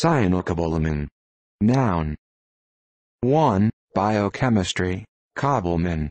Cyanocobalamin. Noun. 1. Biochemistry. Cobalamin.